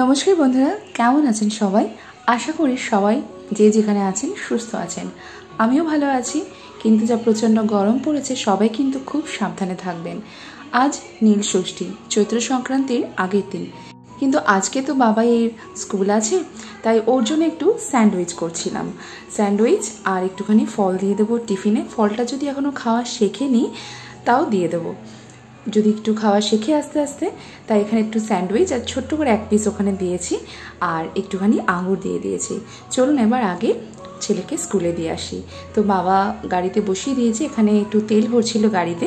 নমস্কার বন্ধুরা, কেমন আছেন সবাই? আশা করি সবাই যে যেখানে আছেন সুস্থ আছেন। আমিও ভালো আছি, কিন্তু যা প্রচণ্ড গরম পড়েছে, সবাই কিন্তু খুব সাবধানে থাকবেন। আজ নীল ষষ্ঠী, চৈত্র সংক্রান্তির আগের দিন। কিন্তু আজকে তো বাবা এর স্কুল আছে, তাই ওর জন্য একটু স্যান্ডউইচ করছিলাম। স্যান্ডউইচ আর একটুখানি ফল দিয়ে দেবো টিফিনে। ফলটা যদি এখনও খাওয়া শেখেনি, তাও দিয়ে দেবো। যদি একটু খাওয়া শেখে আস্তে আস্তে, তাই এখানে একটু স্যান্ডউইচ আর ছোট্ট করে এক পিস ওখানে দিয়েছি আর একটুখানি আঙুর দিয়ে দিয়েছি। চলুন এবার আগে ছেলেকে স্কুলে দিয়ে আসি। তো বাবা গাড়িতে বসিয়ে দিয়েছে, এখানে একটু তেল ভরছিল গাড়িতে।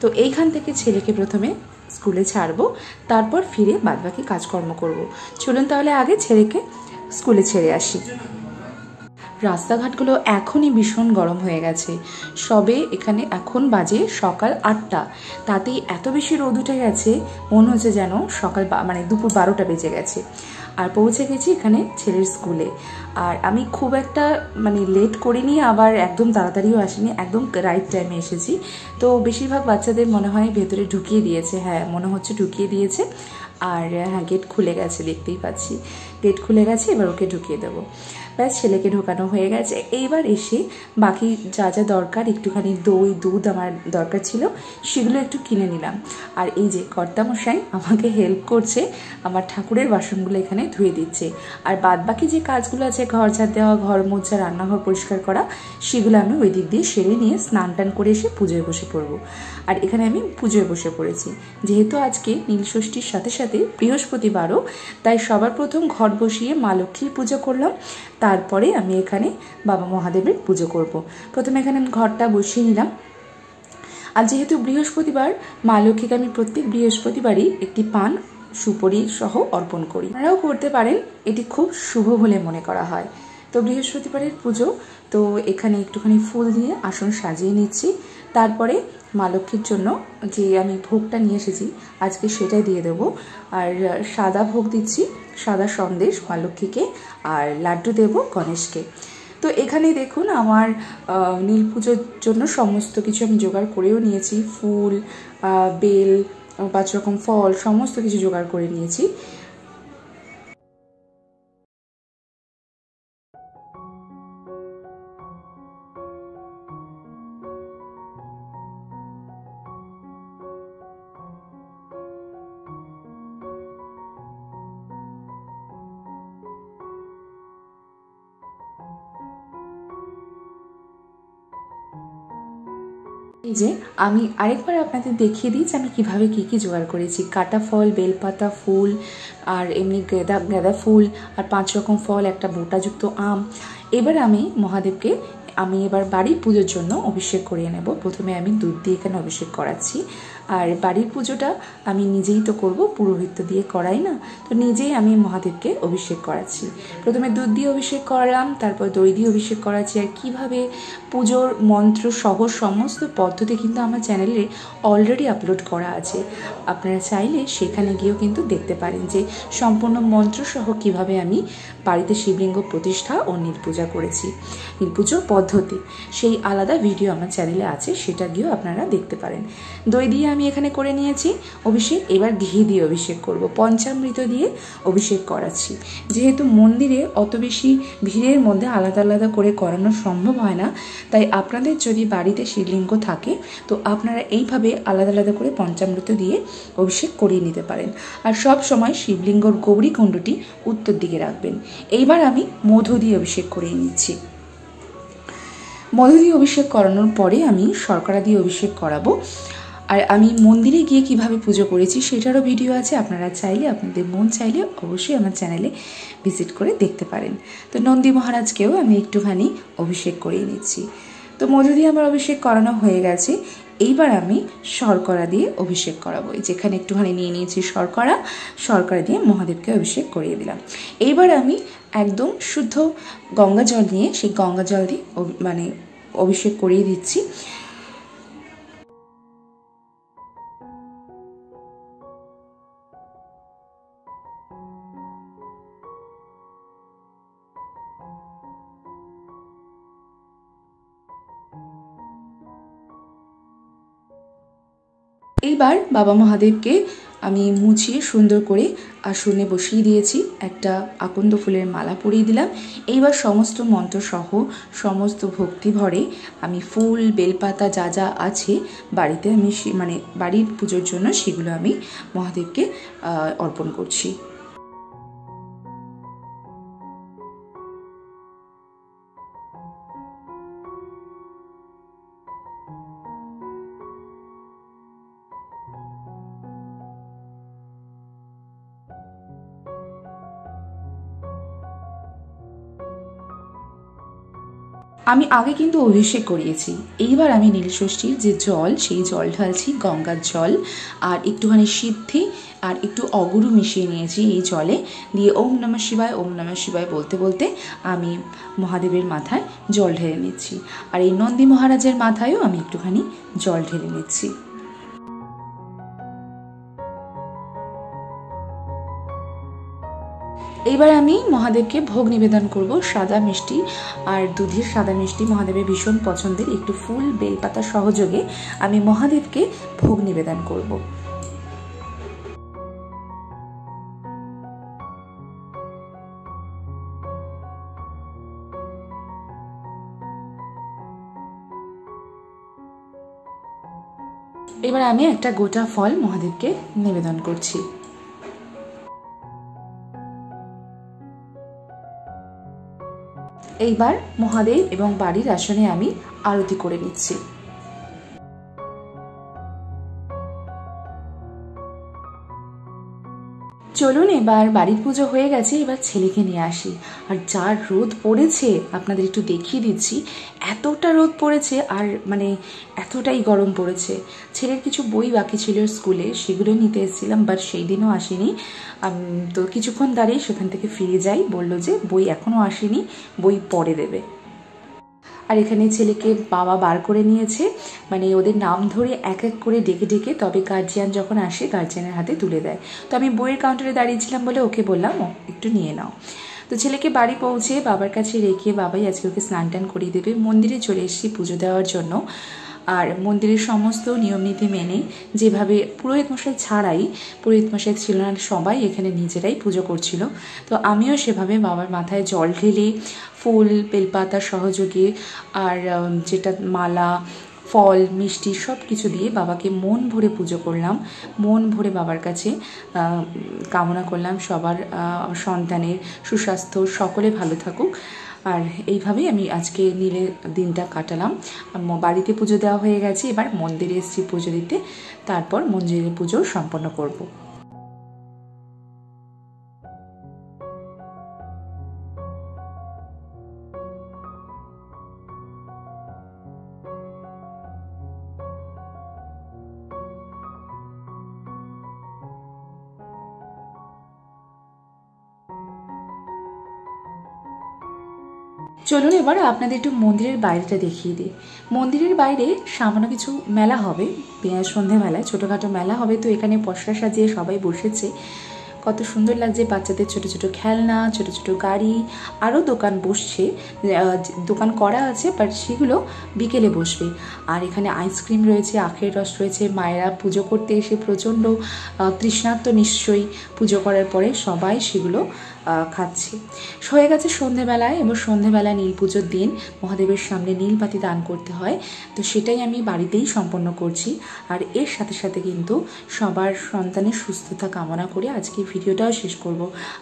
তো এইখান থেকে ছেলেকে প্রথমে স্কুলে ছাড়বো, তারপর ফিরে বাদবাকি কাজকর্ম করব। চলুন তাহলে আগে ছেলেকে স্কুলে ছেড়ে আসি। রাস্তাঘাটগুলো এখনই ভীষণ গরম হয়ে গেছে। সবে এখানে এখন বাজে সকাল আটটা। তাতেই এত বেশি রোদ উঠে গেছে, মনে হচ্ছে যেন সকাল মানে দুপুর বারোটা বেজে গেছে। আর পৌঁছে গেছি এখানে ছেলের স্কুলে। আর আমি খুব একটা মানে লেট করিনি, আবার একদম তাড়াতাড়িও আসিনি, একদম রাইট টাইমে এসেছি। তো বেশিরভাগ বাচ্চাদের মনে হয় ভেতরে ঢুকিয়ে দিয়েছে। হ্যাঁ মনে হচ্ছে ঢুকিয়ে দিয়েছে। আর হ্যাঁ গেট খুলে গেছে, দেখতেই পাচ্ছি। গেট খুলে গেছে, এবার ওকে ঢুকিয়ে দেবো। ছেলেকে ঢোকানো হয়ে গেছে। এইবার এসে বাকি যা যা দরকার, একটুখানি দই, দুধ আমার দরকার ছিল, সেগুলো একটু কিনে নিলাম। আর এই যে কর্তামশাই আমাকে হেল্প করছে, আমার ঠাকুরের বাসনগুলো এখানে ধুয়ে দিচ্ছে। আর বাদ বাকি যে কাজগুলো আছে, ঘর ঝাড় দেওয়া, ঘর মোছা, রান্নাঘর পরিষ্কার করা, সেগুলো আমি ওই দিক দিয়ে সেরে নিয়ে স্নান টান করে এসে পুজোয় বসে পড়ব। আর এখানে আমি পুজোয় বসে পড়েছি। যেহেতু আজকে নীলষষ্ঠীর সাথে সাথে বৃহস্পতিবারও, তাই সবার প্রথম ঘর বসিয়ে মা লক্ষ্মীর পুজো করলাম। তারপরে আমি এখানে বাবা মহাদেবের পুজো করব। প্রথমে এখানে ঘরটা বসিয়ে নিলাম। আর যেহেতু বৃহস্পতিবার, মা লক্ষ্মীকে আমি প্রত্যেক বৃহস্পতিবারই একটি পান, সুপরি সহ অর্পণ করি। আপনারাও করতে পারেন, এটি খুব শুভ বলে মনে করা হয়। তো বৃহস্পতিবারের পুজো, তো এখানে একটুখানি ফুল দিয়ে আসন সাজিয়ে নিচ্ছি। তারপরে মা লক্ষ্মীর জন্য যে আমি ভোগটা নিয়ে এসেছি, আজকে সেটাই দিয়ে দেবো। আর সাদা ভোগ দিচ্ছি, সাদা সন্দেশ মা লক্ষ্মীকে, আর লাড্ডু দেব গণেশকে। তো এখানে দেখুন আমার নীল পুজোর জন্য সমস্ত কিছু আমি জোগাড় করেও নিয়েছি। ফুল বেল, পাঁচ রকম ফল, সমস্ত কিছু জোগাড় করে নিয়েছি। এই যে, আমি আরেকবার আপনাদের দেখিয়ে দিই যে আমি কীভাবে কী কী জোগাড় করেছি। কাটা ফল, বেলপাতা, ফুল, আর এমনি গেঁদা গেঁদা ফুল, আর পাঁচ রকম ফল, একটা বোটাযুক্ত আম। এবার আমি মহাদেবকে, আমি এবার বাড়ির পুজোর জন্য অভিষেক করিয়ে নেব। প্রথমে আমি দুধ দিয়ে এখানে অভিষেক করাচ্ছি। আর বাড়ির পুজোটা আমি নিজেই তো করব পুরোহিত্য দিয়ে করাই না। তো নিজেই আমি মহাদেবকে অভিষেক করাচ্ছি। প্রথমে দুধ দিয়ে অভিষেক করালাম, তারপর দই দিয়ে অভিষেক করাচ্ছি। আর কীভাবে পুজোর মন্ত্র সহ সমস্ত পদ্ধতি কিন্তু আমার চ্যানেলে অলরেডি আপলোড করা আছে। আপনারা চাইলে সেখানে গিয়েও কিন্তু দেখতে পারেন যে সম্পূর্ণ মন্ত্র সহ কীভাবে আমি বাড়িতে শিবলিঙ্গ প্রতিষ্ঠা ও নীল পূজা করেছি। নীলপুজোর পদ্ধতি, সেই আলাদা ভিডিও আমার চ্যানেলে আছে, সেটা গিয়েও আপনারা দেখতে পারেন। দই দিয়ে আমি এখানে করে নিয়েছি। অভিষেক, এবার ঘি দিয়ে অভিষেক করব। পঞ্চামৃত দিয়ে অভিষেক করাচ্ছি। যেহেতু মন্দিরে অত বেশি ভিড়ের মধ্যে আলাদা আলাদা করে করানো সম্ভব হয় না, তাই আপনাদের যদি বাড়িতে শিবলিঙ্গ থাকে, তো আপনারা এইভাবে আলাদা আলাদা করে পঞ্চামৃত দিয়ে অভিষেক করিয়ে নিতে পারেন। আর সব সময় শিবলিঙ্গর গৌরী কুণ্ডটি উত্তর দিকে রাখবেন। এইবার আমি মধু দিয়ে অভিষেক করিয়ে নিচ্ছি। মধু দিয়ে অভিষেক করানোর পরে আমি শর্করা দিয়ে অভিষেক করাবো। আর আমি মন্দিরে গিয়ে কীভাবে পুজো করেছি সেটারও ভিডিও আছে, আপনারা চাইলে, আপনাদের মন চাইলে অবশ্যই আমার চ্যানেলে ভিজিট করে দেখতে পারেন। তো নন্দী মহারাজকেও আমি একটুখানি অভিষেক করিয়ে নিচ্ছি। তো মধু দিয়ে আমার অভিষেক করানো হয়ে গেছে। এইবার আমি শর্করা দিয়ে অভিষেক করাবো। যেখানে একটুখানি নিয়ে নিয়েছি শর্করা শর্করা দিয়ে মহাদেবকে অভিষেক করিয়ে দিলাম। এইবার আমি একদম শুদ্ধ গঙ্গা জল নিয়ে সেই গঙ্গা জল দিয়ে মানে অভিষেক করিয়ে দিচ্ছি। এইবার বাবা মহাদেবকে আমি মুছিয়ে সুন্দর করে আসনে বসিয়ে দিয়েছি, একটা আকন্দ ফুলের মালা পরিয়ে দিলাম। এইবার সমস্ত মন্ত্রসহ সমস্ত ভক্তি ভরে আমি ফুল, বেলপাতা যা যা আছে বাড়িতে আমি মানে বাড়ির পুজোর জন্য সেগুলো আমি মহাদেবকে অর্পণ করছি। আমি আগে কিন্তু অভিষেক করিয়েছি। এইবার আমি নীলষষ্ঠীর যে জল, সেই জল ঢালছি, গঙ্গার জল, আর একটুখানি সিদ্ধি, আর একটু অগুরু মিশিয়ে নিয়েছি এই জলে। দিয়ে ওম নমঃ শিবায়, ওম নমঃ শিবায় বলতে বলতে আমি মহাদেবের মাথায় জল ঢেলে নিচ্ছি। আর এই নন্দী মহারাজের মাথায়ও আমি একটুখানি জল ঢেলে নিচ্ছি। এইবার আমি মহাদেবকে ভোগ নিবেদন করব, সাদা মিষ্টি আর দুধের সাদা মিষ্টি মহাদেবের ভীষণ পছন্দের একটু ফুল বেলপাতা সহযোগে আমি মহাদেবকে ভোগ নিবেদন করব। এবার আমি একটা গোটা ফল মহাদেবকে নিবেদন করছি। এইবার মহাদেব এবং বাড়ির আসনে আমি আরতি করে নিচ্ছি। চলুন, এবার বাড়ির পুজো হয়ে গেছে, এবার ছেলেকে নিয়ে আসি। আর যার রোদ পড়েছে, আপনাদের একটু দেখিয়ে দিচ্ছি। এতটা রোদ পড়েছে, আর মানে এতটাই গরম পড়েছে। ছেলের কিছু বই বাকি ছিল স্কুলে, সেগুলো নিতে এসেছিলাম বাট সেই দিনও আসেনি। তো কিছুক্ষণ দাঁড়িয়ে সেখান থেকে ফিরে যাই। বলল যে, বই এখনও আসেনি, বই পরে দেবে। আর এখানে ছেলেকে বাবা বার করে নিয়েছে। মানে ওদের নাম ধরে এক এক করে ডেকে ডেকে তবে গার্জিয়ান যখন আসে গার্জিয়ানের হাতে তুলে দেয়। তো আমি বইয়ের কাউন্টারে দাঁড়িয়েছিলাম বলে ওকে বললাম একটু নিয়ে নাও। তো ছেলেকে বাড়ি পৌঁছে বাবার কাছে রেখে বাবাই আজকে ওকে স্নান টান করিয়ে দেবে। মন্দিরে চলে এসেছি পুজো দেওয়ার জন্য। আর মন্দিরের সমস্ত নিয়মনীতি মেনে যেভাবে পুরোহিত মশাই ছাড়াই পুরোহিত মশাই ছিল না সবাই এখানে নিজেরাই পুজো করছিল, তো আমিও সেভাবে বাবার মাথায় জল ঢেলে ফুল বেলপাতা সহযোগে আর যেটা মালা, ফল, মিষ্টি সব কিছু দিয়ে বাবাকে মন ভরে পুজো করলাম। মন ভরে বাবার কাছে কামনা করলাম সবার সন্তানের সুস্বাস্থ্য, সকলে ভালো থাকুক। আর এইভাবেই আমি আজকে নীলে দিনটা কাটালাম। বাড়িতে পুজো দেওয়া হয়ে গেছে, এবার মন্দিরে এসেছি পুজো দিতে। তারপর মন্দিরের পুজো সম্পন্ন করব। চলুন এবার আপনাদের একটু মন্দিরের বাইরেটা দেখিয়ে দিই। মন্দিরের বাইরে সামান্য কিছু মেলা হবে। সন্ধে মেলায় ছোটোখাটো মেলা হবে। তো এখানে পশরা সাজিয়ে সবাই বসেছে। কত সুন্দর লাগছে বাচ্চাদের ছোট ছোট খেলনা, ছোট ছোট গাড়ি, আরও দোকান বসছে। দোকান করা আছে বাট সেগুলো বিকেলে বসবে। আর এখানে আইসক্রিম রয়েছে, আখের রস রয়েছে। মায়েরা পুজো করতে এসে প্রচণ্ড তৃষ্ণার্ত নিশ্চয়ই পুজো করার পরে সবাই সেগুলো খাচ্ছে। হয়ে গেছে সন্ধেবেলায়, এবং সন্ধেবেলায় নীল পুজোর দিন মহাদেবের সামনে নীলবাতি দান করতে হয়। তো সেটাই আমি বাড়িতেই সম্পন্ন করছি। আর এর সাথে সাথে কিন্তু সবার সন্তানের সুস্থতা কামনা করে আজকে ভিডিওটাও শেষ করব।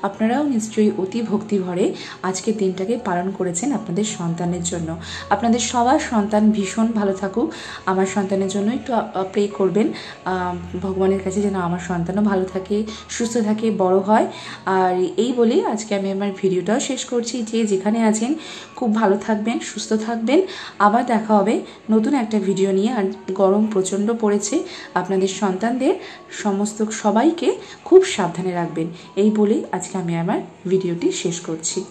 আপনারাও নিশ্চয়ই অতি ভক্তি ভরে আজকের দিনটাকে পালন করেছেন আপনাদের সন্তানের জন্য। আপনাদের সবার সন্তান ভীষণ ভালো থাকুক। আমার সন্তানের জন্য একটু প্রে করবেন। ভগবানের কাছে যেন আমার সন্তানও ভালো থাকে, সুস্থ থাকে, বড় হয়। আর এই বলে আজকে আমি আমার ভিডিওটাও শেষ করছি যে যেখানে আছেন, খুব ভালো থাকবেন, সুস্থ থাকবেন। আবার দেখা হবে নতুন একটা ভিডিও নিয়ে। আর গরম প্রচণ্ড পড়েছে। আপনাদের সন্তানদের সমস্ত সবাইকে খুব সাবধানে রাখবেন। এই বলেই আজকে আমি আমার ভিডিওটি শেষ করছি।